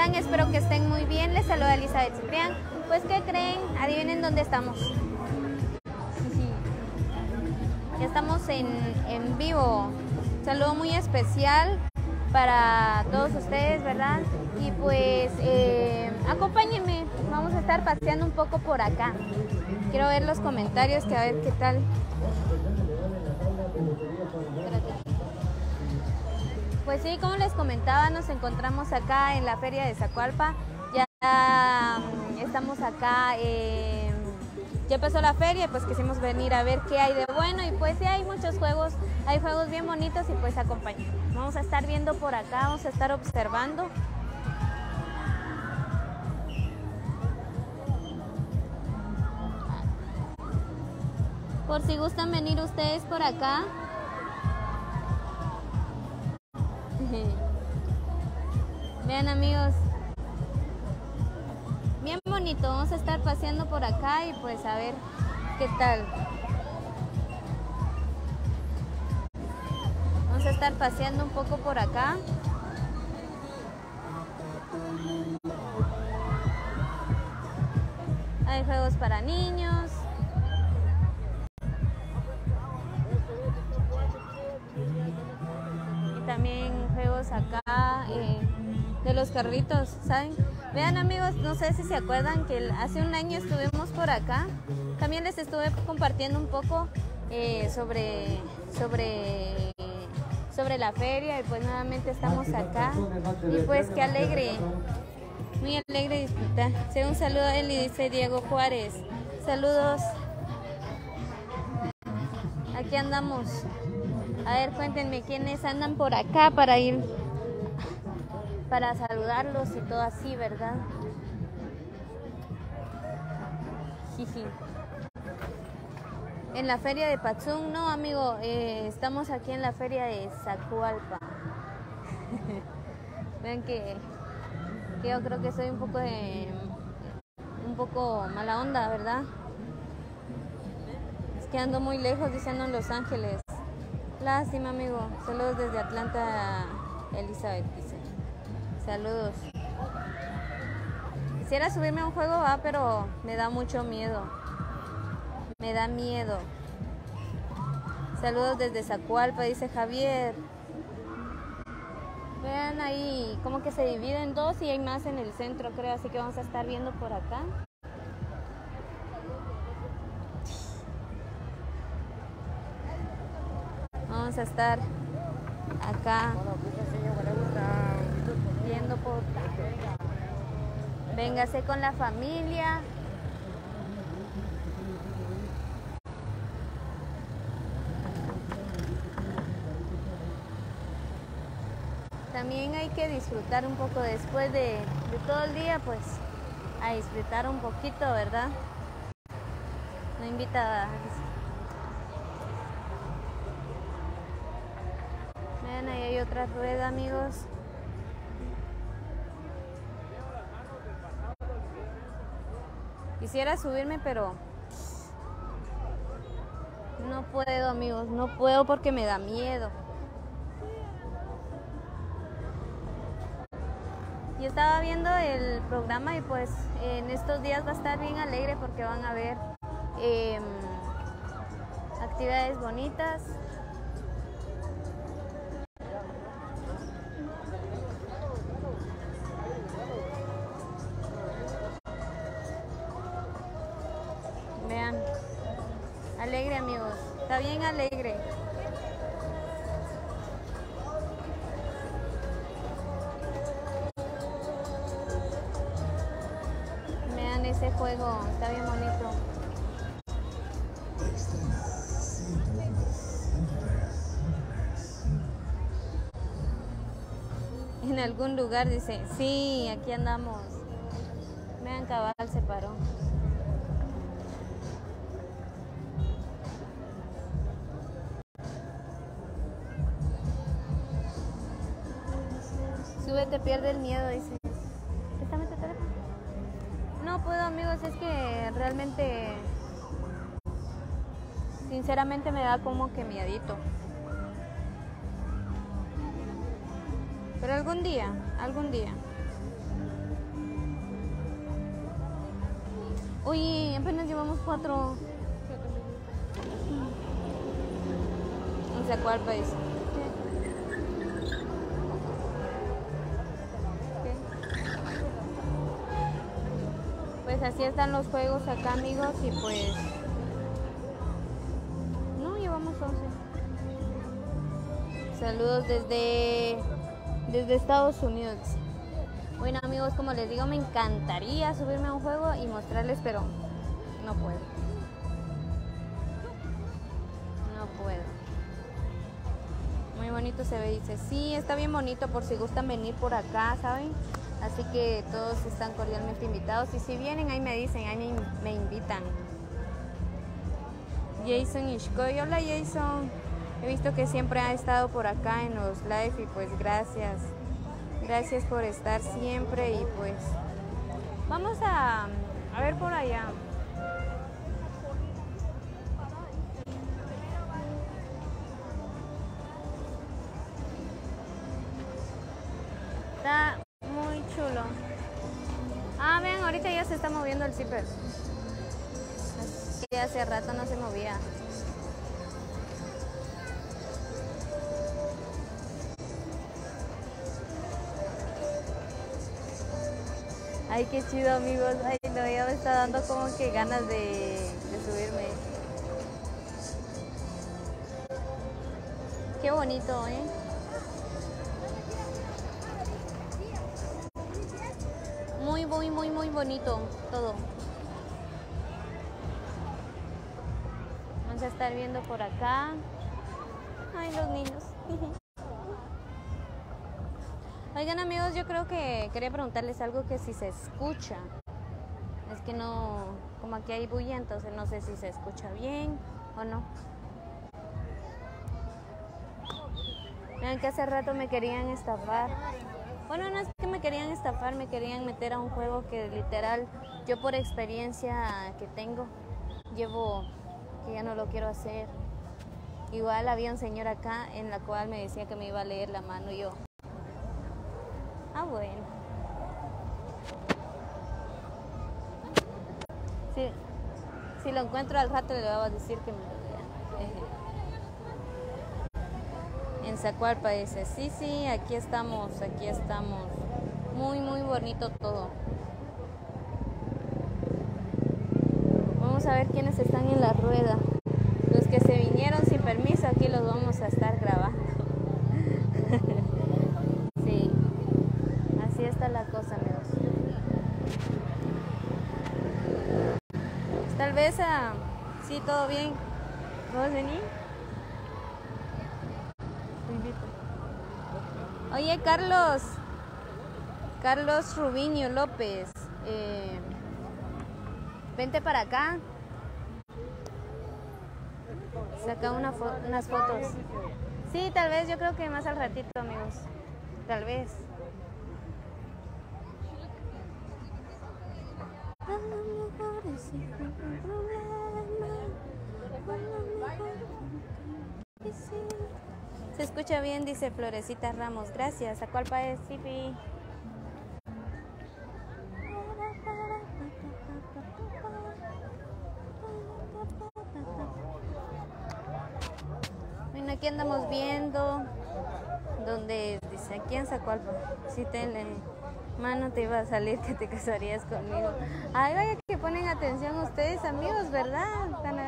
Espero que estén muy bien. Les saluda Elizabeth Ciprián. Pues, ¿qué creen? Adivinen dónde estamos. Ya estamos en, en vivo. Un saludo muy especial para todos ustedes, ¿verdad? Y pues eh, acompáñenme, vamos a estar paseando un poco por acá. Quiero ver los comentarios, que a ver qué tal. Pues sí, como les comentaba, nos encontramos acá en la feria de Zacualpa. Ya mm, estamos acá, eh, ya empezó la feria, pues quisimos venir a ver qué hay de bueno y pues sí hay muchos juegos, hay juegos bien bonitos y pues acompañen. Vamos a estar viendo por acá, vamos a estar observando. Por si gustan venir ustedes por acá. Vean amigos, bien bonito, vamos a estar paseando por acá y pues a ver qué tal. Vamos a estar paseando un poco por acá. Hay juegos para niños. Y también acá eh, de los carritos, ¿saben? Vean amigos, no sé si se acuerdan que hace un año estuvimos por acá. También les estuve compartiendo un poco eh, sobre, sobre, sobre la feria y pues nuevamente estamos acá. Y pues qué alegre, muy alegre disfrutar. Se un saludo a él y dice Diego Juárez. Saludos. Aquí andamos. A ver, cuéntenme quiénes andan por acá para ir para saludarlos y todo así, ¿verdad? Jiji. En la feria de Patzún, no, amigo, eh, estamos aquí en la feria de Zacualpa. Ven que, yo creo que soy un poco de un poco mala onda, ¿verdad? Es que ando muy lejos diciendo en Los Ángeles. Lástima, amigo. Saludos desde Atlanta, Elizabeth, dice. Saludos. Quisiera subirme a un juego, va, pero me da mucho miedo. Me da miedo. Saludos desde Zacualpa, dice Javier. Vean ahí, como que se divide en dos y hay más en el centro, creo. Así que vamos a estar viendo por acá. Estar acá viendo por Véngase con la familia. También hay que disfrutar un poco después de, de todo el día, pues a disfrutar un poquito, ¿verdad? No invita a ahí hay otra rueda, amigos. Quisiera subirme, pero no puedo, amigos. No puedo porque me da miedo. Yo estaba viendo el programa y pues en estos días va a estar bien alegre porque van a ver eh, actividades bonitas. Alegre amigos, está bien alegre. Vean ese juego, está bien bonito. En algún lugar dice, sí, aquí andamos. Vean, cabal se paró. te pierde el miedo, dice. ¿Préstame tu teléfono? No puedo, amigos, es que realmente, sinceramente me da como que miedito. Pero algún día, algún día. Uy, apenas llevamos cuatro. No sé cuál país. Pues así están los juegos acá, amigos, y pues. No, llevamos 11. Saludos desde. desde Estados Unidos. Bueno amigos, como les digo, me encantaría subirme a un juego y mostrarles, pero no puedo. No puedo. Muy bonito se ve, dice. Sí, está bien bonito por si gustan venir por acá, ¿saben? Así que todos están cordialmente invitados. Y si vienen, ahí me dicen, ahí me, invitan. Jason Ishkoy. Hola Jason. He visto que siempre ha estado por acá en los live y pues gracias. Gracias por estar siempre y pues vamos a, a ver por allá. Moviendo el zipper. Así hace rato no se movía. Ay, qué chido, amigos. Ay, no, ya me está dando como que ganas de subirme. Qué bonito, ¿eh? Muy, muy, muy, bonito todo. Vamos a estar viendo por acá. Ay, los niños. Oigan amigos, yo creo que quería preguntarles algo que si se escucha. Es que no, como aquí hay bulla, entonces no sé si se escucha bien o no. Vean que hace rato me querían estafar. Bueno, no es que me querían estafar, me querían meter a un juego que literal yo por experiencia que tengo llevo que ya no lo quiero hacer. Igual había un señor acá en la cual me decía que me iba a leer la mano yo, Ah, bueno. Sí, si lo encuentro al rato le voy a decir que me lo lea. En Zacualpa dice, sí, sí, aquí estamos, aquí estamos. Muy, muy bonito todo. Vamos a ver quiénes están en la rueda. Los que se vinieron sin permiso, aquí los vamos a estar grabando. sí. Así está la cosa, amigos. Tal vez, uh, sí, todo bien. ¿Vamos a venir? Te invito. Oye, Carlos. Carlos Rubiño López. Eh, vente para acá. Saca una unas fotos. Sí, tal vez, yo creo que más al ratito, amigos. Tal vez. A lo mejor es sin problema. A lo mejor es sin- Se escucha bien, dice Florecita Ramos. Gracias. ¿A cuál país, Sipi? Bueno, aquí andamos viendo donde dice aquí en Zacualpa. Si te le mano te iba a salir que te casarías conmigo. Ay, vaya que ponen atención ustedes, amigos, ¿verdad? Tan,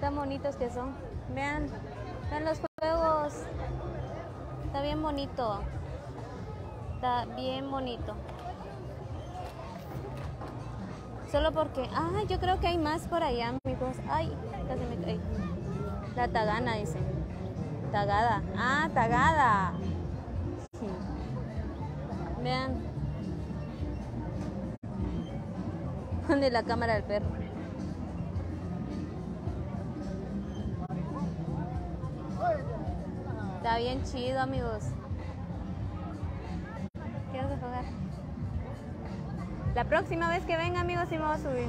tan bonitos que son. Vean, vean los Está bien bonito. Está bien bonito. Solo porque, ah, yo creo que hay más por allá, amigos. Ay, casi me caí. La tagana, dice. Tagada. Ah, tagada. Vean. ¿Dónde la cámara del perro? Bien chido, amigos. ¿Qué vas a pagar? La próxima vez que venga, amigos, sí me voy a subir.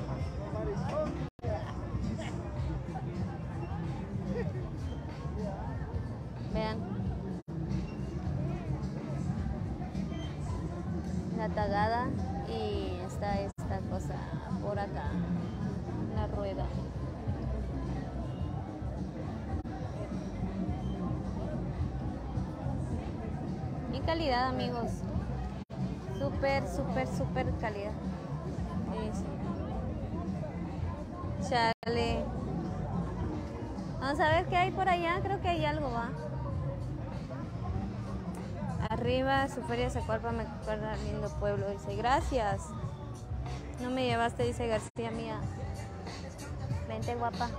Vean. La tagada y está esta cosa por acá, la rueda. Calidad, amigos. Súper, súper, súper calidad. Chale. Vamos a ver qué hay por allá. Creo que hay algo, va. Arriba, su feria se cuerpa me recuerda lindo pueblo. Dice, gracias. No me llevaste, dice García mía. Vente, guapa.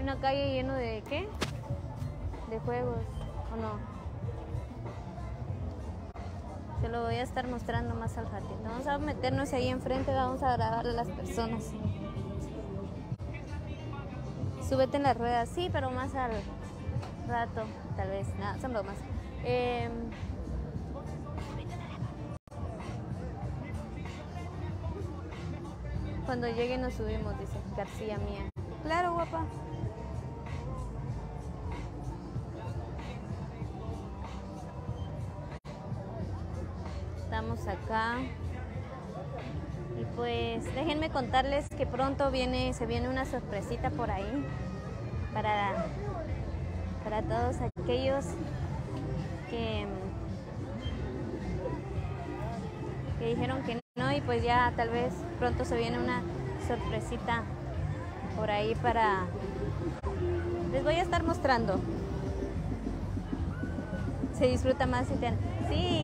Una calle lleno de qué? De juegos, ¿o no? Se lo voy a estar mostrando más al ratito. Vamos a meternos ahí enfrente, vamos a grabar a las personas. Súbete en las ruedas, sí, pero más al rato, tal vez. Nada, son bromas. Eh, cuando llegue nos subimos, dice García mía. Claro, guapa. Acá. Y pues déjenme contarles que pronto viene, se viene una sorpresita por ahí para, para todos aquellos que, que dijeron que no y pues ya tal vez pronto se viene una sorpresita por ahí para... Les voy a estar mostrando. Se disfruta más si te... Sí.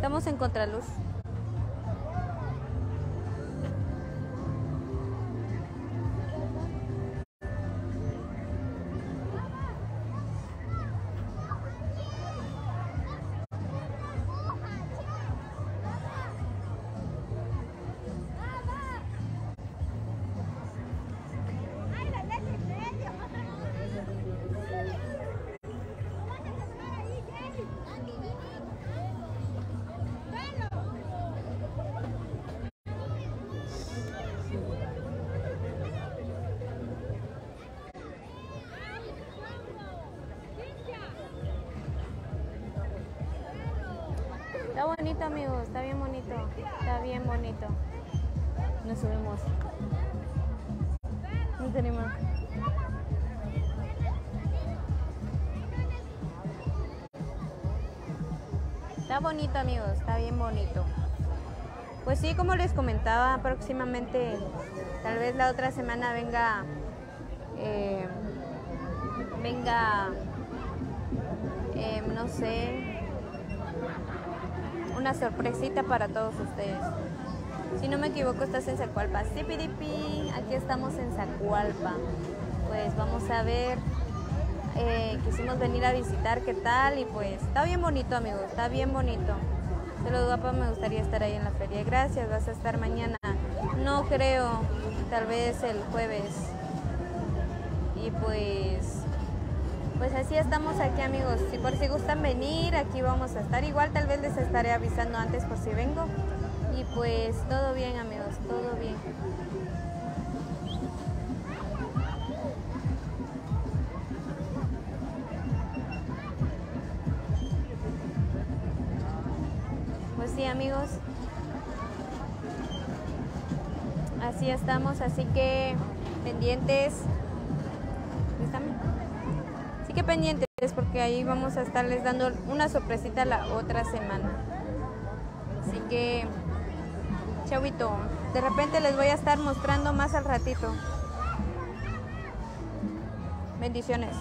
Estamos en contraluz. Está bonito, amigos. Está bien bonito. Está bien bonito. Nos subimos. No tenemos. Está bonito, amigos. Está bien bonito. Pues sí, como les comentaba, próximamente, tal vez la otra semana venga, eh, venga, eh, no sé, una sorpresita para todos ustedes. Si no me equivoco, estás en Zacualpa. Sí, piripi, aquí estamos en Zacualpa. Pues vamos a ver. Eh, quisimos venir a visitar qué tal y pues está bien bonito, amigos. Está bien bonito. Se lo guapa, me gustaría estar ahí en la feria. Gracias, vas a estar mañana. No creo, tal vez el jueves. Y pues pues así estamos aquí amigos. Si por si gustan venir, aquí vamos a estar. Igual tal vez les estaré avisando antes por si vengo. Y pues todo bien amigos, todo bien. Pues sí amigos. Así estamos, así que pendientes. ¿Están? Que pendientes porque ahí vamos a estarles dando una sorpresita la otra semana. Así que, chavito, de repente les voy a estar mostrando más al ratito. Bendiciones.